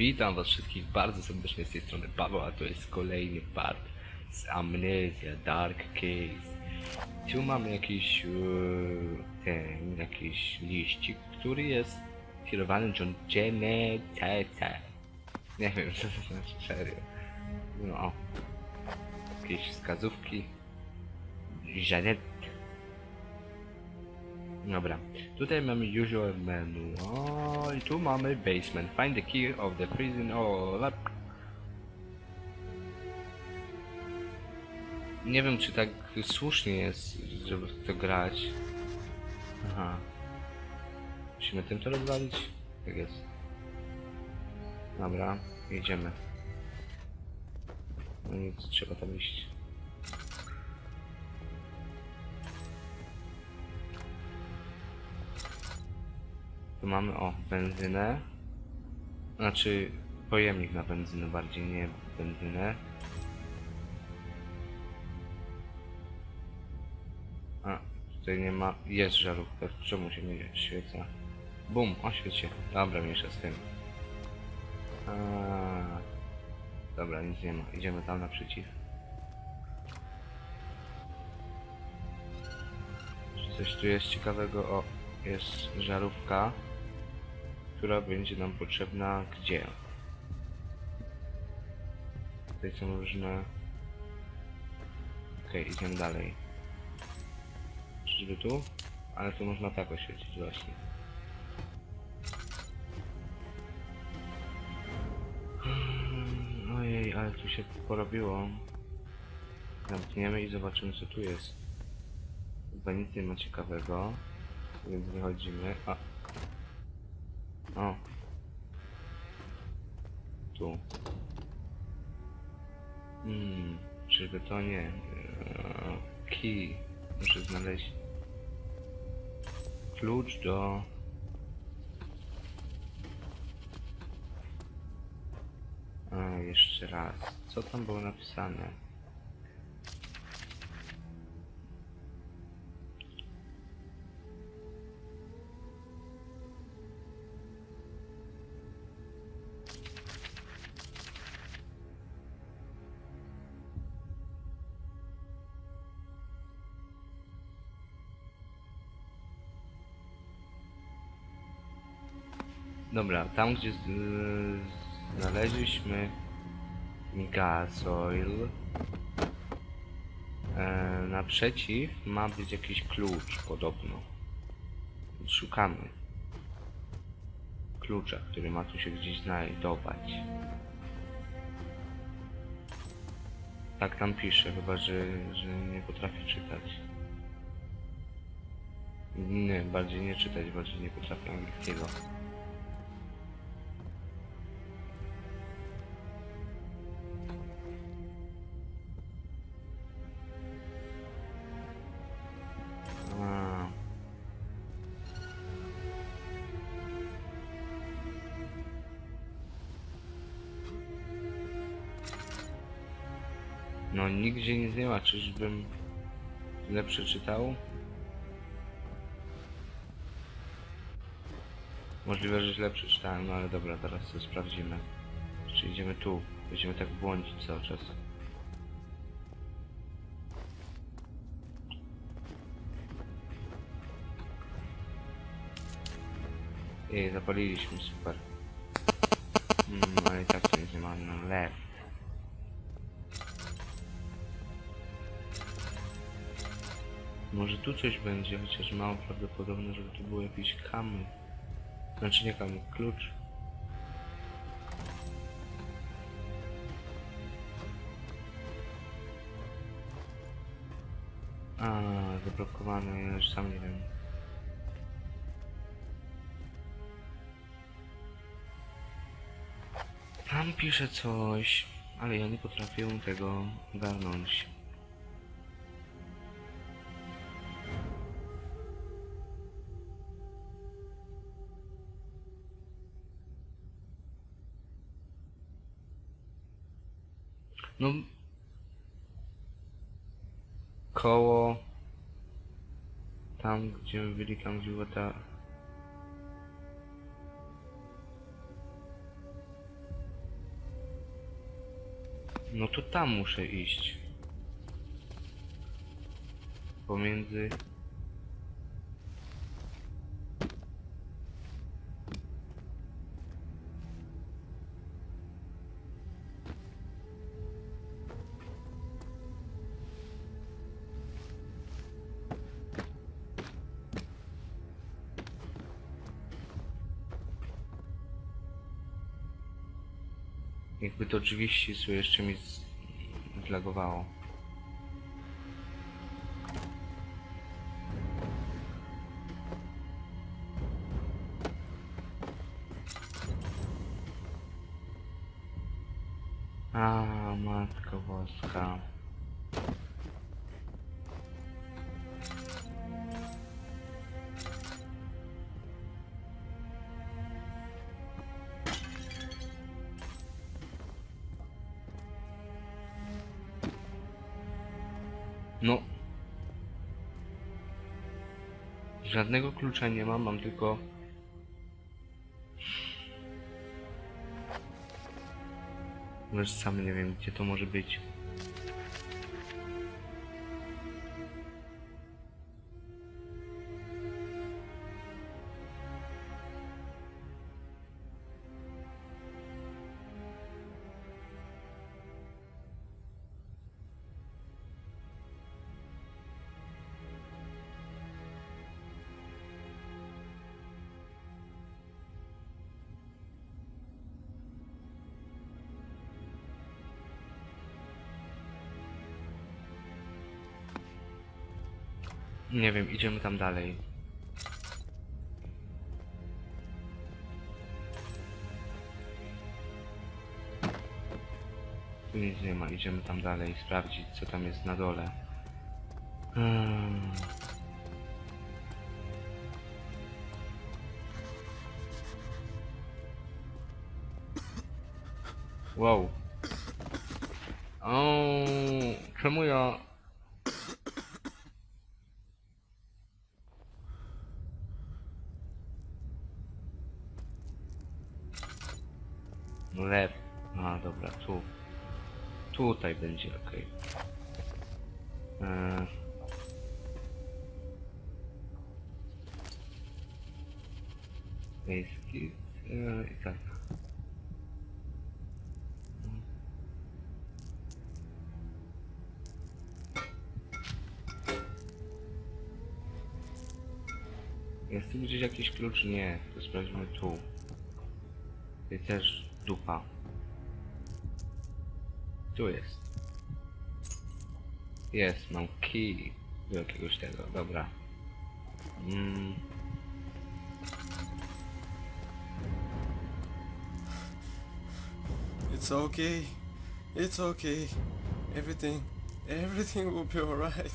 Witam was wszystkich bardzo serdecznie z tej strony Paweł, a to jest kolejny part z Amnesia Dark Case. Tu mamy jakiś, e, ten, jakiś liścik, który jest kierowany John Genetece. Nie wiem, co to znaczy, serio. No, jakieś wskazówki. Janet. Dobra, tutaj mamy usual menu. O, i tu mamy basement. Find the key of the prison. O, lap. Nie wiem, czy tak słusznie jest, żeby to grać. Aha. Musimy tym to rozwalić? Tak jest. Dobra, jedziemy. No nic, trzeba tam iść. Tu mamy, o, benzynę. Znaczy, pojemnik na benzynę bardziej, nie benzynę. A, tutaj nie ma, jest żarówka, czemu się nie świeca? Bum, oświeć się. Dobra, mniejsza z tym. A, dobra, nic nie ma, idziemy tam naprzeciw. Czy coś tu jest ciekawego? O, jest żarówka, która będzie nam potrzebna gdzie? Tutaj są różne... Okej, idziemy dalej. Czyżby tu? Ale tu można tak oświecić właśnie. Ojej, ale tu się porobiło. Zamkniemy i zobaczymy co tu jest. Chyba nic nie ma ciekawego. Więc wychodzimy. A. O. Tu. Hmm. Czyżby to nie? Eee, Key. Muszę znaleźć klucz do... A, jeszcze raz. Co tam było napisane? Dobra, tam gdzie znaleźliśmy gasoil, e, naprzeciw ma być jakiś klucz podobno. Szukamy klucza, który ma tu się gdzieś znajdować. Tak tam pisze, chyba że, że nie potrafię czytać. Nie, bardziej nie czytać, bardziej nie potrafię angielskiego. No nigdzie nic nie ma, czyżbym źle przeczytał? Możliwe, że źle przeczytałem, no ale dobra, teraz to sprawdzimy. Czy idziemy tu? Będziemy tak błądzić cały czas. Jej, zapaliliśmy, super. Mm, ale i tak nic nie ma na left. Tu coś będzie, chociaż mało prawdopodobne, żeby tu były jakieś kamy. Znaczy nie kamy, klucz. A, zablokowane, ja już sam nie wiem. Tam pisze coś, ale ja nie potrafię tego ogarnąć. No... Koło... Tam, gdzie byli, tam gdzie była ta... No to tam muszę iść. Pomiędzy... Jakby to drzwi ścisłe jeszcze mi zlagowało. A, matko boska. Żadnego klucza nie mam, mam tylko... Już sam nie wiem, gdzie to może być. Nie wiem, idziemy tam dalej. Tu nic nie ma, idziemy tam dalej, sprawdzić co tam jest na dole. Hmm. Wow. O, czemu ja Lew. A, dobra, tu. Tutaj będzie, okej. Eee. Miejski. Eee, I tak. Jest tu gdzieś jakiś klucz? Nie. To sprawdźmy tu. Tutaj też dupa. Tu jest. Jest, mam key do jakiegoś tego, dobra. Mm. It's okay. It's okay. Everything, everything will be alright.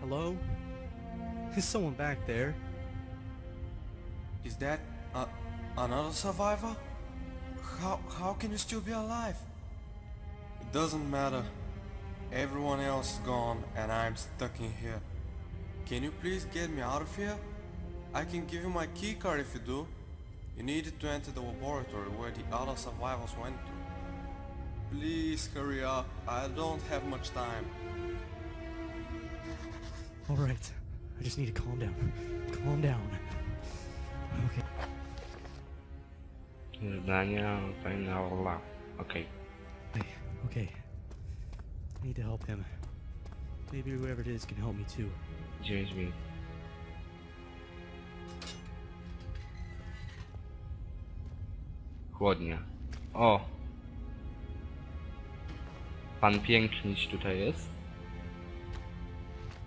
Hello? Is someone back there? Is that a, another survivor? How, how can you still be alive? It doesn't matter. Everyone else is gone and I'm stuck in here. Can you please get me out of here? I can give you my key card if you do. You needed to enter the laboratory where the other survivors went to. Please hurry up. I don't have much time. Alright. I just need to calm down. Calm down. Zdania, fajna rola. Okej. Okay. Okay. I need to help him. Maybe whoever it is can help me too. 9 minut. Chłodnia. O! Pan Pięknić tutaj jest.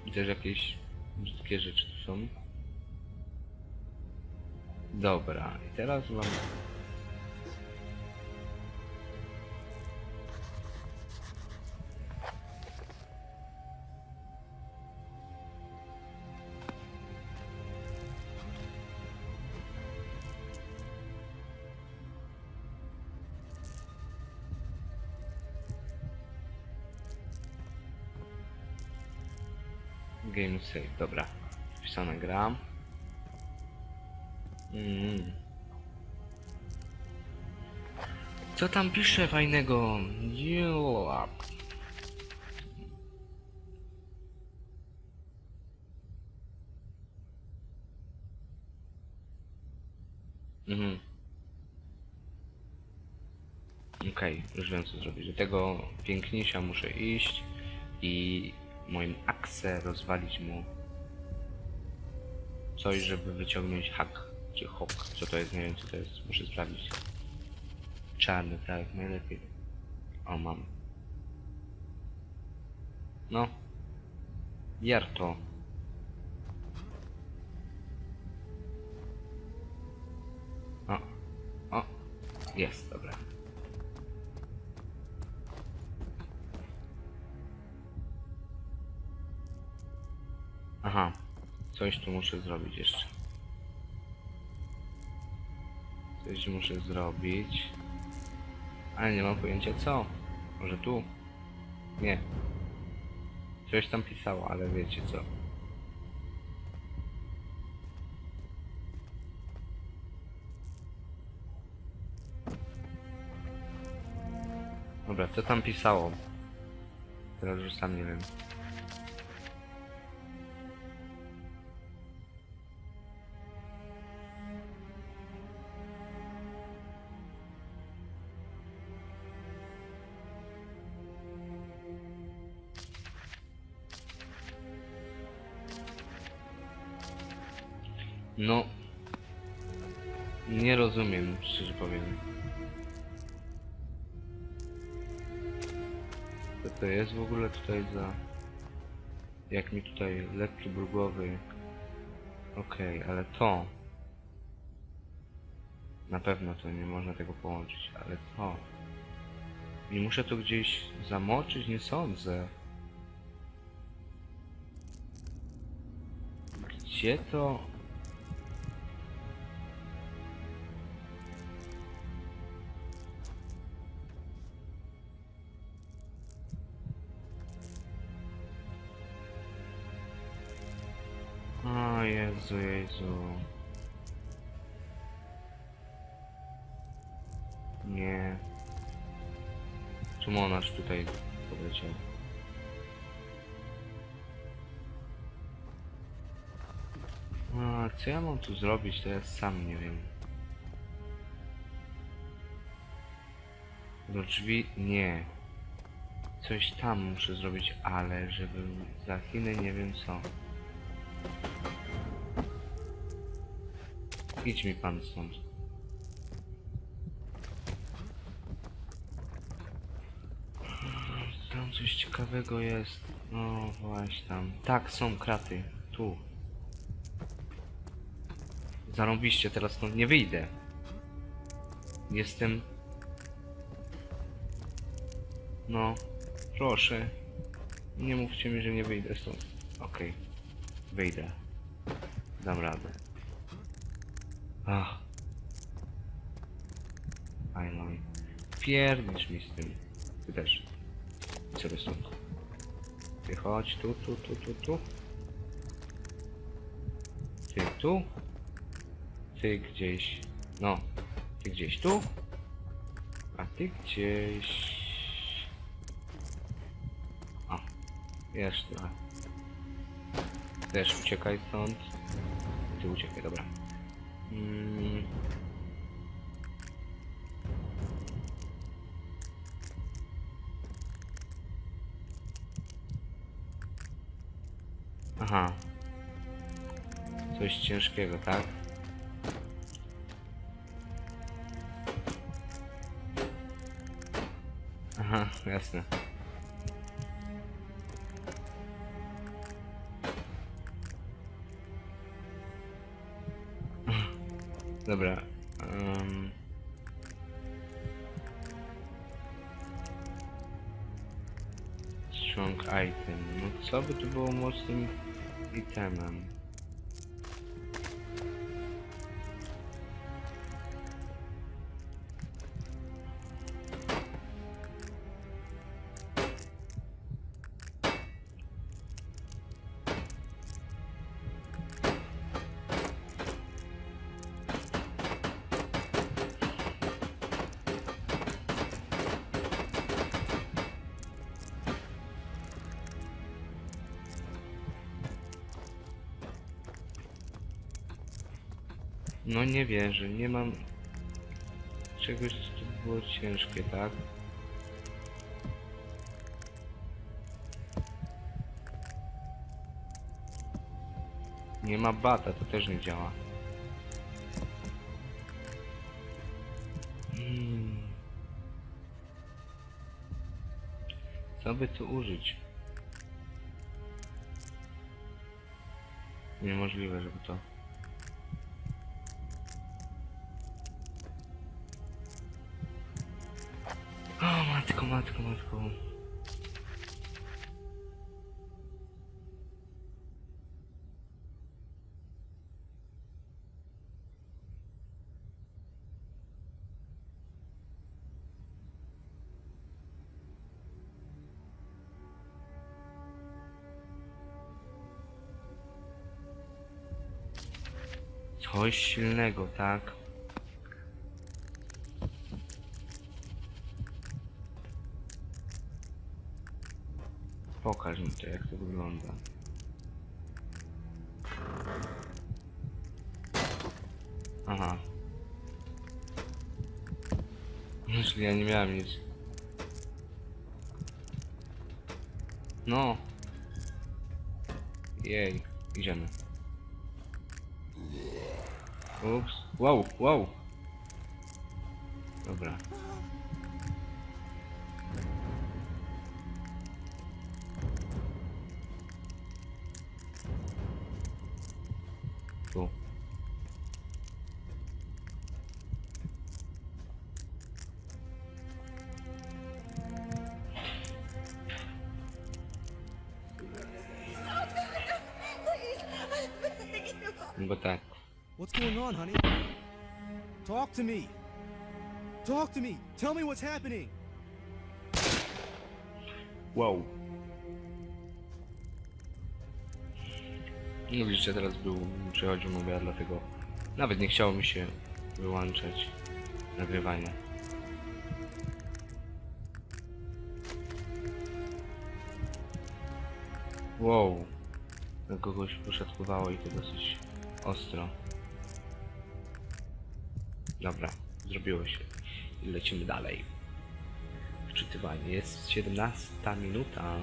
Widzę, że jakieś brzydkie rzeczy tu są. Dobra, i teraz mam... Game save, dobra. Wpisana gra. Mm. Co tam pisze fajnego? Jo. Mhm. Okej, już wiem co zrobić. Do tego piękniejsza muszę iść i moim aksę rozwalić mu coś, żeby wyciągnąć hak czy hok. Co to jest? Nie wiem co to jest. Muszę sprawdzić. Czarny, tak, najlepiej. O, mam. No. Jar to. O. O. Jest, dobra. Aha. Coś tu muszę zrobić jeszcze. Coś muszę zrobić. Ale nie mam pojęcia co. Może tu? Nie. Coś tam pisało, ale wiecie co. Dobra, co tam pisało? Teraz już sam nie wiem. No. Nie rozumiem, szczerze powiem. Co to jest w ogóle tutaj za... Jak mi tutaj lekki ból głowy. Okej, ale to... Na pewno to nie można tego połączyć, ale to... I muszę to gdzieś zamoczyć? Nie sądzę. Gdzie to... Jezu, Jezu. Nie. Czemu on aż tutaj poleciał? A, co ja mam tu zrobić, to ja sam nie wiem. Do drzwi nie. Coś tam muszę zrobić, ale żeby za Chiny nie wiem co. Idź mi pan stąd. Tam coś ciekawego jest. No właśnie tam. Tak, są kraty. Tu. Zarąbiście, teraz stąd nie wyjdę. Jestem... No, proszę. Nie mówcie mi, że nie wyjdę stąd. Okej. Wyjdę. Dam radę. Ach. Aj no. i Pierdzisz mi z tym. Ty też. I sobie stąd. Ty chodź tu, tu, tu, tu, tu. Ty tu. Ty gdzieś. No. Ty gdzieś tu. A ty gdzieś. O. Jeszcze. Też uciekaj stąd. Ty uciekaj, dobra. Mm. Aha. Coś ciężkiego, tak? Aha, jasne. Dobra. Um... Strong item. No co by tu było mocnym itemem? No nie wierzę, nie mam czegoś, co było ciężkie, tak? Nie ma bata, to też nie działa. Hmm. Co by tu użyć? Niemożliwe, żeby to... matko. Coś silnego, tak? Pokaż mi to, jak to wygląda. Aha. Myślę, ja nie miałem nic. No. Jej, idziemy. Ups. Wow, wow. Bo tak. What's going on, honey? Talk to me. Talk to me. Tell me what's happening. Wow. No widzicie, teraz był, przechodził mówię, dlatego nawet nie chciało mi się wyłączać nagrywania. Wow. Na kogoś poszatkowało i to dosyć ostro. Dobra, zrobiło się. Lecimy dalej. Wczytywanie. Jest 17 minuta.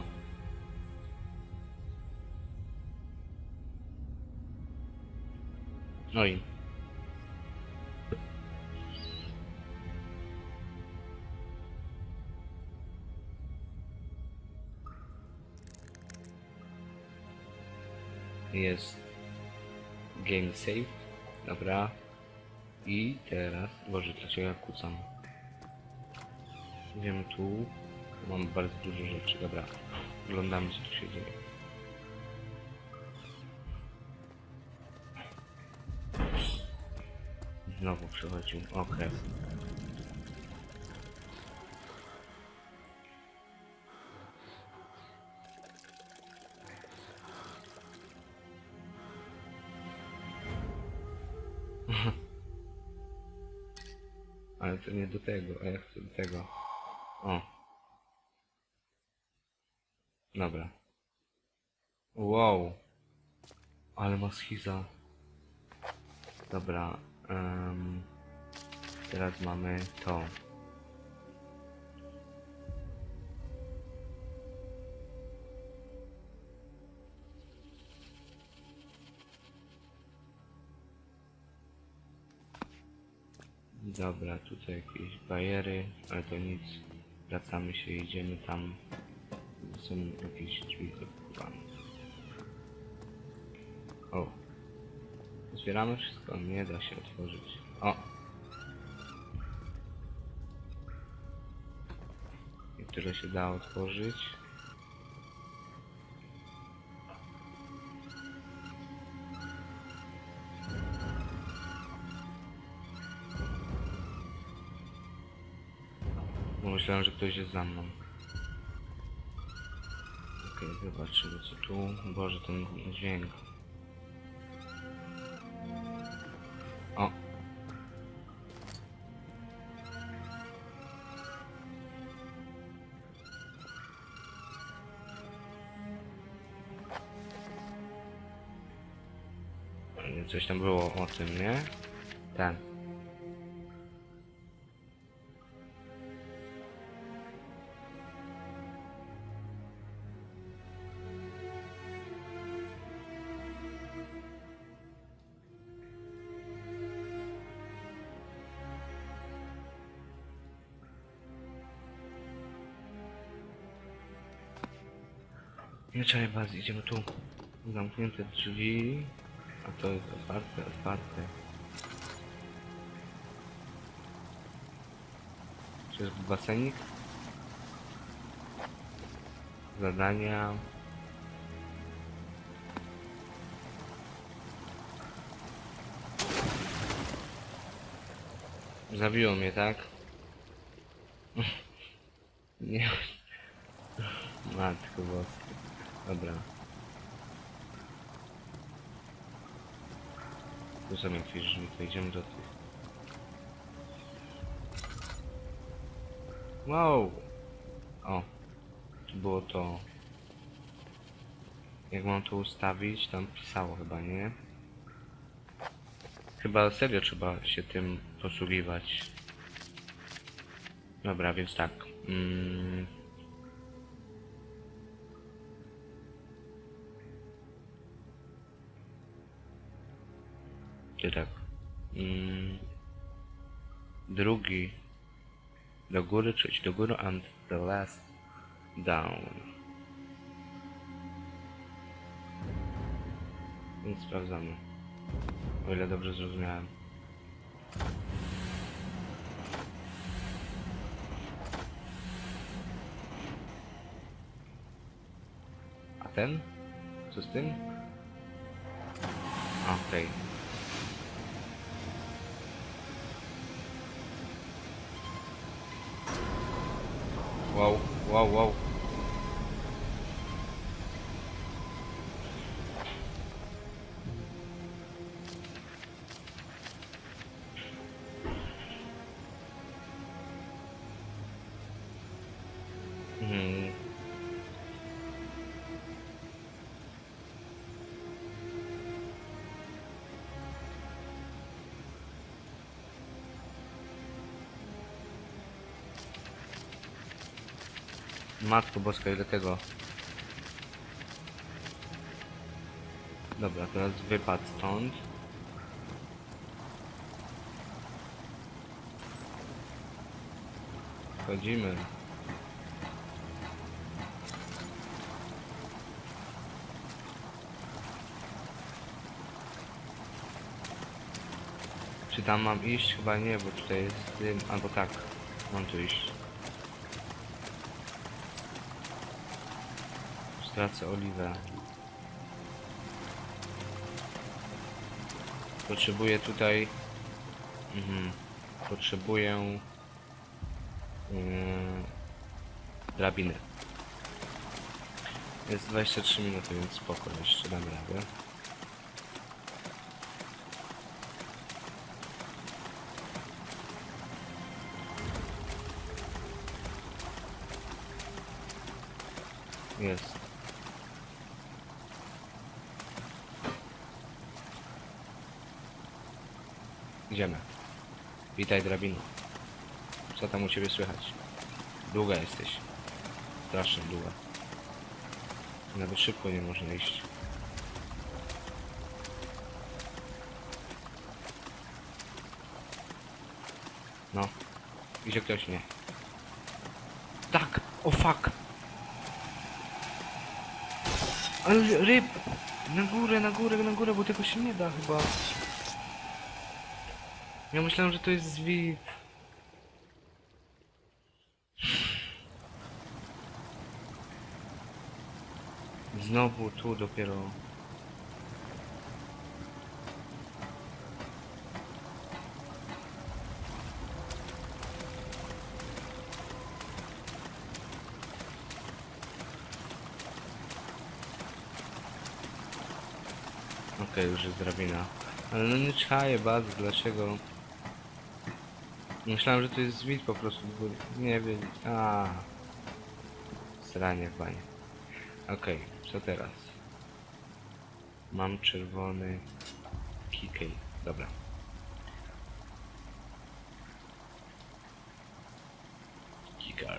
No i. Jest game save. Dobra. I teraz. Boże, dlaczego ja kucam? Idziemy tu. Mam bardzo dużo rzeczy. Dobra. Oglądamy co tu się dzieje. Znowu przechodził okres. Ale to nie do tego, a ja chcę do tego. O. Dobra. Wow. Ale ma schiza. Dobra. Em, teraz mamy to. Dobra, tutaj jakieś bariery, ale to nic. Wracamy się, idziemy tam. Są jakieś drzwi zablokowane. Otwieramy wszystko? Nie da się otworzyć. O! Niektóre się da otworzyć. Myślałem, że ktoś jest za mną. Okej, zobaczymy co tu. Boże, ten dźwięk. Tym, nie? ten. Nie trzeba idziemy tu. Zamknięte drzwi. A to jest otwarte, otwarte. Czy jest basenik? Zadania. Zabiło mnie, tak? Nie. Matko boska. Dobra. Są jakieś drzwi, to idziemy do tych. Wow! O. Tu było to. Jak mam to ustawić? Tam pisało chyba, nie? Chyba serio trzeba się tym posługiwać. Dobra, więc tak. Mm. Tak? Mm. Drugi do góry, iść do góry and the last down. Więc sprawdzamy. O ile dobrze zrozumiałem. A ten? Co z tym? Okej. Wow, wow, wow. Mhm. Matko boska, ile tego? Dobra, teraz wypad stąd. Wchodzimy. Czy tam mam iść? Chyba nie, bo tutaj jest dym. Albo tak. Mam tu iść. Stracę oliwę. Potrzebuję tutaj... Mhm. Potrzebuję... Yy, drabiny. Jest 23 minuty, więc spoko, jeszcze damy radę. Jest. Idziemy. Witaj drabino. Co tam u ciebie słychać? Długa jesteś. Strasznie długa. Nawet szybko nie można iść. No. Idzie ktoś? Nie. Tak! O fuck! Ale ryb! Na górę, na górę, na górę, bo tego się nie da chyba. Ja myślałem, że to jest zwit. Znowu tu dopiero. Okej, już jest drabina. Ale no nie czaję bardzo, dlaczego... Myślałem, że to jest zwit po prostu, bo nie wiem. A. Stranie w banie. Okej, okay, co teraz? Mam czerwony kikej. Dobra. Kikar.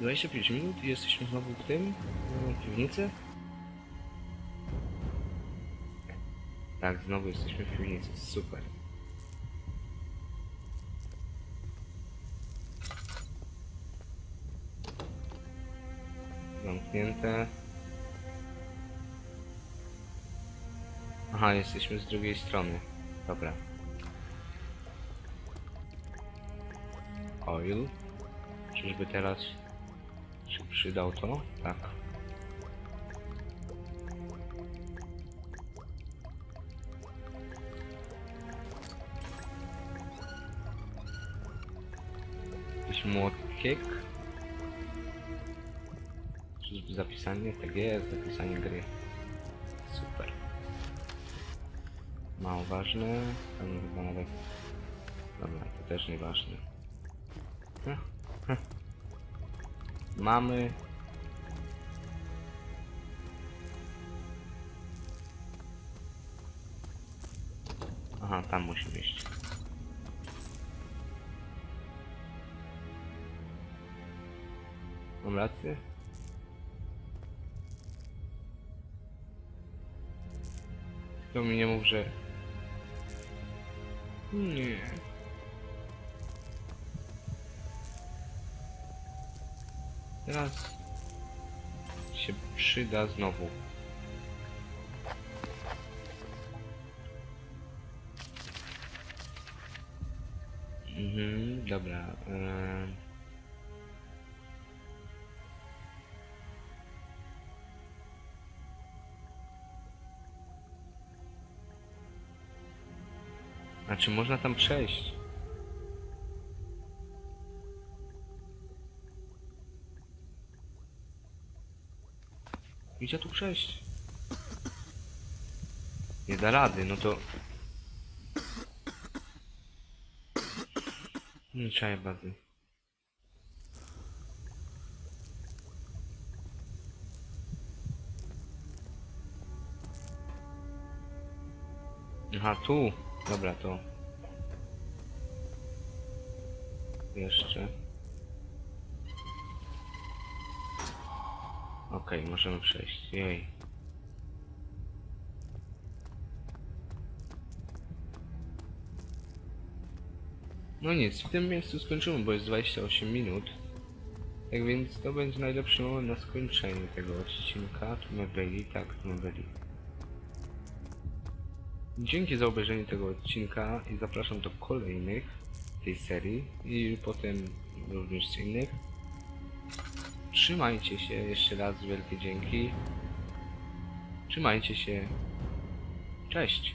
25 minut i jesteśmy znowu w tym, w piwnicy. Tak, znowu jesteśmy w piwnicy, super. Zamknięte. Aha, jesteśmy z drugiej strony. Dobra. Oil. Czyżby teraz się przydał to? Tak. Jakiś młotkiek. Zapisanie? Tak jest, zapisanie gry. Super. Mało ważne. Tam chyba nawet... Dobra, to też nieważne. Heh, heh. Mamy... Aha, tam musimy iść. Mam rację? To mi nie mów, że... Nie. Teraz się przyda znowu. Mhm, dobra. em. A czy można tam przejść? Gdzie tu przejść? Nie da rady, no to... Nie trzeba bazy. Aha, tu. Dobra, to. Jeszcze. Okej, możemy przejść. Jej. No nic, w tym miejscu skończymy, bo jest 28 minut. Tak więc to będzie najlepszy moment na skończenie tego odcinka. Tu my byli, tak, tu my byli. Dzięki za obejrzenie tego odcinka i zapraszam do kolejnych tej serii i potem również z innych. Trzymajcie się, jeszcze raz wielkie dzięki. Trzymajcie się. Cześć.